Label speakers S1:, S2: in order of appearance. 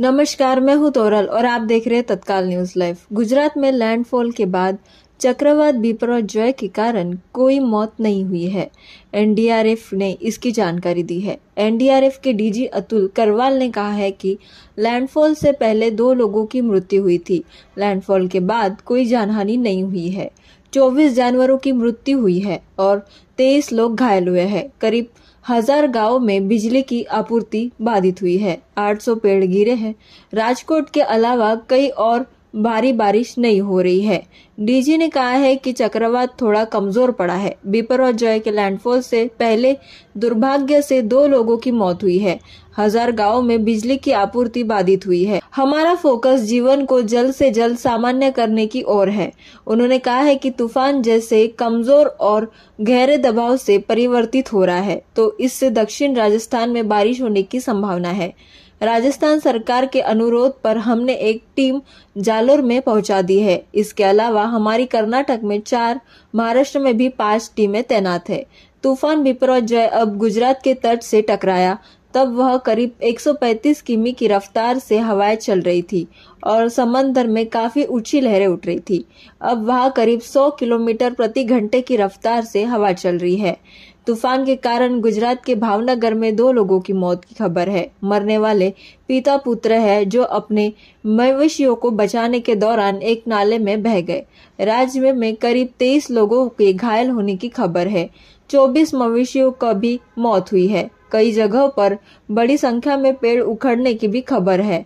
S1: नमस्कार, मैं हूँ तोरल और आप देख रहे हैं तत्काल न्यूज़ लाइव। गुजरात में लैंडफॉल के बाद चक्रवात बिपरजॉय के कारण कोई मौत नहीं हुई है। एनडीआरएफ ने इसकी जानकारी दी है। एनडीआरएफ के डीजी अतुल करवाल ने कहा है कि लैंडफॉल से पहले दो लोगों की मृत्यु हुई थी। लैंडफॉल के बाद कोई जानहानि नहीं हुई है। 24 जानवरों की मृत्यु हुई है और 23 लोग घायल हुए हैं। करीब हज़ार गाँव में बिजली की आपूर्ति बाधित हुई है। 800 पेड़ गिरे हैं। राजकोट के अलावा कई और भारी बारिश नहीं हो रही है। डीजी ने कहा है कि चक्रवात थोड़ा कमज़ोर पड़ा है। बीपर और जॉय के लैंडफॉल से पहले दुर्भाग्य से दो लोगों की मौत हुई है। हज़ार गाँवों में बिजली की आपूर्ति बाधित हुई है। हमारा फोकस जीवन को जल्द से जल्द सामान्य करने की ओर है। उन्होंने कहा है कि तूफ़ान जैसे कमज़ोर और गहरे दबाव से परिवर्तित हो रहा है तो इससे दक्षिण राजस्थान में बारिश होने की संभावना है। राजस्थान सरकार के अनुरोध पर हमने एक टीम जालोर में पहुँचा दी है। इसके अलावा हमारी कर्नाटक में चार, महाराष्ट्र में भी पाँच टीमें तैनात है। तूफ़ान जय अब गुजरात के तट से टकराया। तब वह करीब 135 किमी की रफ्तार से हवाएँ चल रही थी और समंदर में काफ़ी ऊँची लहरें उठ रही थी। अब वहाँ करीब 100 किलोमीटर प्रति घंटे की रफ्तार से हवा चल रही है। तूफ़ान के कारण गुजरात के भावनगर में दो लोगों की मौत की खबर है। मरने वाले पिता पुत्र है जो अपने मवेशियों को बचाने के दौरान एक नाले में बह गए। राज्य में करीब तेईस लोगों के घायल होने की खबर है। चौबीस मवेशियों का भी मौत हुई है। कई जगहों पर बड़ी संख्या में पेड़ उखड़ने की भी खबर है।